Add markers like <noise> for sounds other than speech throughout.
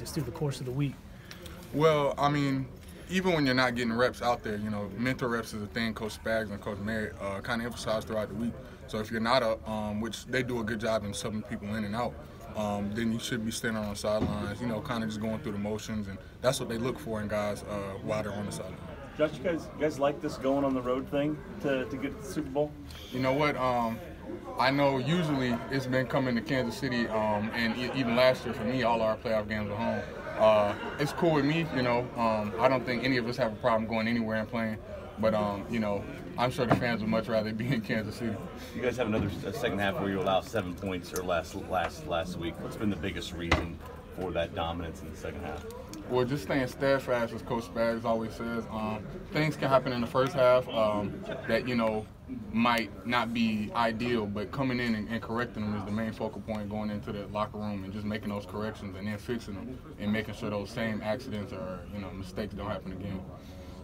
practice through the course of the week? Well, I mean, even when you're not getting reps out there, you know, mental reps is a thing Coach Spags and Coach Merritt uh, kind of emphasize throughout the week. So if you're not a, um, which they do a good job in subbing people in and out, um, then you should be standing on the sidelines, you know, kind of just going through the motions, and that's what they look for in guys uh, while they're on the sideline. Josh, you guys, you guys like this going on the road thing to, to get to the Super Bowl? You know what? Um, I know usually it's been coming to Kansas City, um, and even last year for me, all our playoff games at home. Uh, it's cool with me, you know. Um, I don't think any of us have a problem going anywhere and playing, but um, you know, I'm sure the fans would much rather be <laughs> in Kansas City. You guys have another second half where you allow seven points or less last last week. What's been the biggest reason for that dominance in the second half? Well, just staying steadfast, as Coach Spags always says. Um, things can happen in the first half um, that you know might not be ideal, but coming in and, and, correcting them is the main focal point. Going into the locker room and just making those corrections and then fixing them and making sure those same accidents or you know mistakes don't happen again.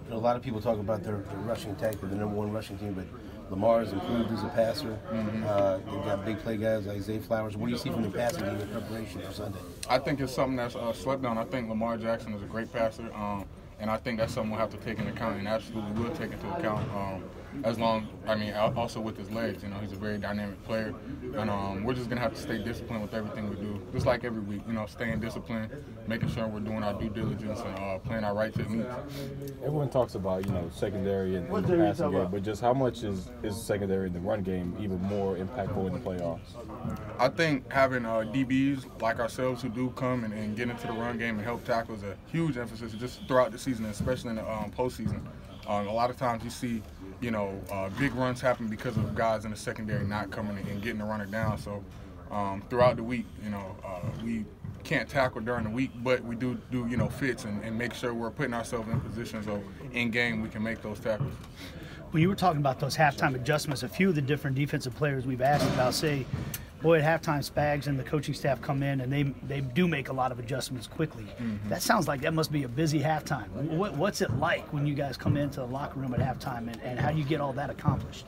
You know, a lot of people talk about their, their rushing attack, they're the number one rushing team, but Lamar has improved as a passer. Mm-hmm. Uh, they've got big play guys like Zay Flowers. What do you see from the passing game in preparation for Sunday? I think it's something that's uh, slept on. I think Lamar Jackson is a great passer. Um, and I think that's something we'll have to take into account, and absolutely will take into account. Um, as long, I mean, also with his legs, you know, he's a very dynamic player, and um, we're just gonna have to stay disciplined with everything we do, just like every week. You know, staying disciplined, making sure we're doing our due diligence and uh, playing our right techniques. Everyone talks about you know secondary and, and the passing game, but just how much is is secondary in the run game even more impactful in the playoffs? I think having uh, DBs like ourselves who do come and, and, get into the run game and help tackle is a huge emphasis just throughout the season, especially in the um, postseason. Um, a lot of times you see, you know, uh, big runs happen because of guys in the secondary not coming and getting the runner down. So um, throughout the week, you know, uh, we can't tackle during the week, but we do do you know fits and, and make sure we're putting ourselves in positions so in game we can make those tackles. When you were talking about those halftime adjustments, a few of the different defensive players we've asked about say boy, at halftime, Spags and the coaching staff come in and they they do make a lot of adjustments quickly. Mm-hmm. That sounds like that must be a busy halftime. What, what's it like when you guys come into the locker room at halftime, and, and how do you get all that accomplished?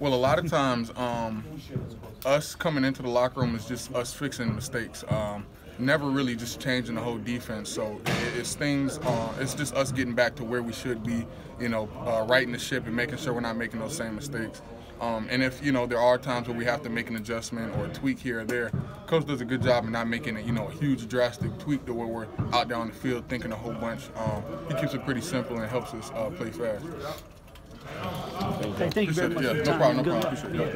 Well, a lot of times, um, us coming into the locker room is just us fixing mistakes. Um, never really just changing the whole defense. So it's things. Uh, it's just us getting back to where we should be. You know, uh, righting the ship and making sure we're not making those same mistakes. Um, and if you know there are times where we have to make an adjustment or a tweak here or there, coach does a good job of not making it you know a huge drastic tweak to where we're out there on the field thinking a whole bunch. Um, he keeps it pretty simple and helps us uh, play fast. Thank you very much. Yeah, no problem. No problem.